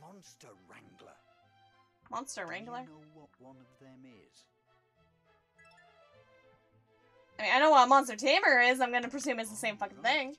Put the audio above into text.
monster wrangler. Monster wrangler? Do you know what one of them is? I mean, I know what a monster tamer is. I'm gonna presume it's the same fucking thing.